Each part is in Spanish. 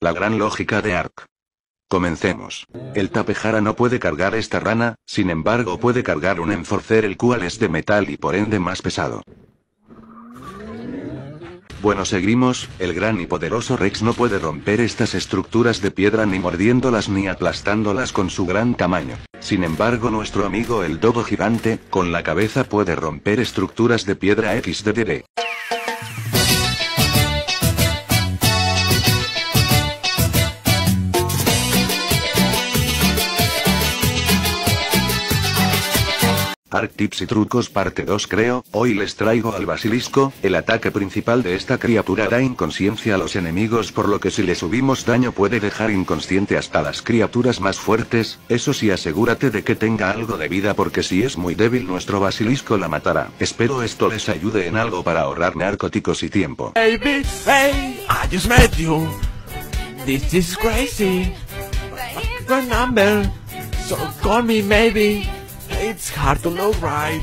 La gran lógica de Ark. Comencemos. El tapejara no puede cargar esta rana, sin embargo puede cargar un enforcer el cual es de metal y por ende más pesado. Bueno, seguimos, el gran y poderoso Rex no puede romper estas estructuras de piedra ni mordiéndolas ni aplastándolas con su gran tamaño. Sin embargo, nuestro amigo el dodo gigante, con la cabeza puede romper estructuras de piedra XDDD. Arc Tips y Trucos parte 2 creo, hoy les traigo al basilisco, el ataque principal de esta criatura da inconsciencia a los enemigos por lo que si le subimos daño puede dejar inconsciente hasta las criaturas más fuertes, eso sí asegúrate de que tenga algo de vida porque si es muy débil nuestro basilisco la matará. Espero esto les ayude en algo para ahorrar narcóticos y tiempo. Baby, hey, I just met you. This is crazy. So call me maybe. It's hard to look right.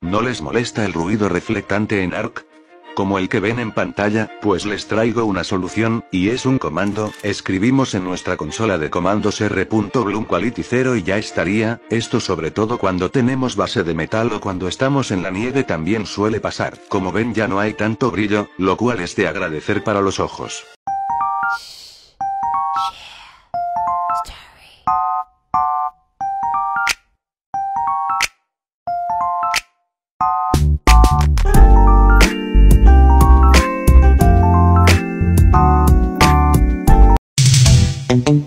¿No les molesta el ruido reflectante en ARC? Como el que ven en pantalla, pues les traigo una solución, y es un comando, escribimos en nuestra consola de comandos r.bloomquality 0 y ya estaría, esto sobre todo cuando tenemos base de metal o cuando estamos en la nieve también suele pasar. Como ven ya no hay tanto brillo, lo cual es de agradecer para los ojos.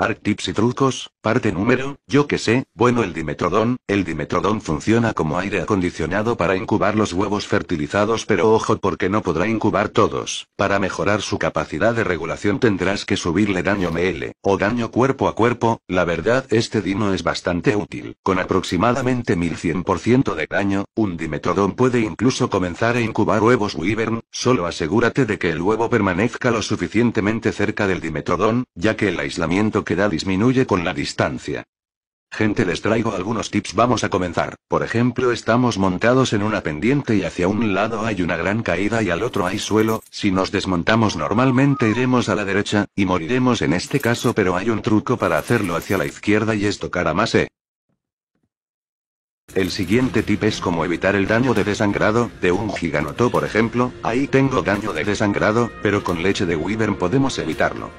Arc Tips y Trucos, parte número, yo que sé, bueno el Dimetrodón, el Dimetrodón funciona como aire acondicionado para incubar los huevos fertilizados pero ojo porque no podrá incubar todos, para mejorar su capacidad de regulación tendrás que subirle daño ML, o daño cuerpo a cuerpo, la verdad este dino es bastante útil, con aproximadamente 1100% de daño, un Dimetrodón puede incluso comenzar a incubar huevos Wyvern, solo asegúrate de que el huevo permanezca lo suficientemente cerca del Dimetrodón, ya que el aislamiento que da disminuye con la distancia. Gente les traigo algunos tips vamos a comenzar, por ejemplo estamos montados en una pendiente y hacia un lado hay una gran caída y al otro hay suelo, si nos desmontamos normalmente iremos a la derecha, y moriremos en este caso pero hay un truco para hacerlo hacia la izquierda y es tocar más E. El siguiente tip es cómo evitar el daño de desangrado, de un giganoto por ejemplo, ahí tengo daño de desangrado, pero con leche de Wyvern podemos evitarlo.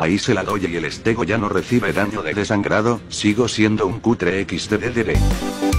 Ahí se la doy y el estego ya no recibe daño de desangrado, sigo siendo un cutre XDDD.